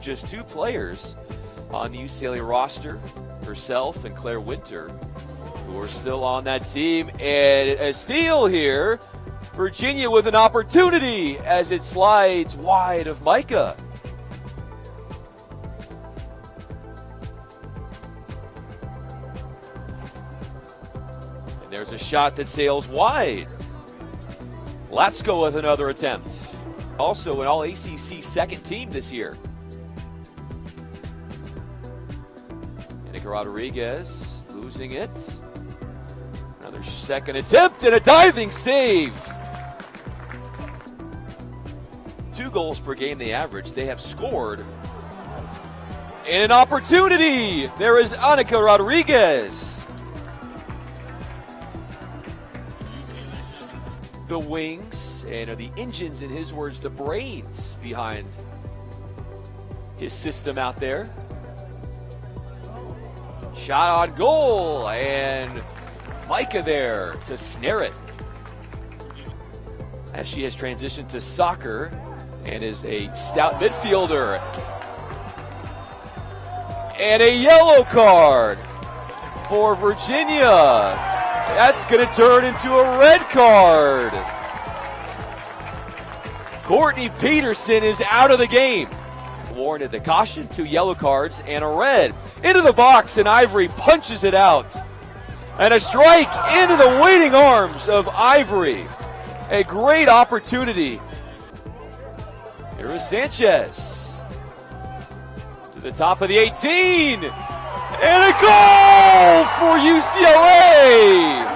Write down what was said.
just two players on the UCLA roster, herself and Claire Winter, who are still on that team. And a steal here. Virginia with an opportunity as it slides wide of Micah. And there's a shot that sails wide. Let's go with another attempt. Also, an all ACC second team this year. Anika Rodriguez losing it. Another second attempt and a diving save. Two goals per game they average. They have scored. And an opportunity. There is Anika Rodriguez. the wings and are the engines, in his words, the brains behind his system out there. Shot on goal, and Micah there to snare it. As she has transitioned to soccer and is a stout midfielder. And a yellow card for Virginia. That's going to turn into a red card. Courtney Petersen is out of the game. Warranted the caution, two yellow cards, and a red. Into the box, and Ivory punches it out. And a strike into the waiting arms of Ivory. A great opportunity. Here is Sanchez. To the top of the 18. And a goal for UCLA!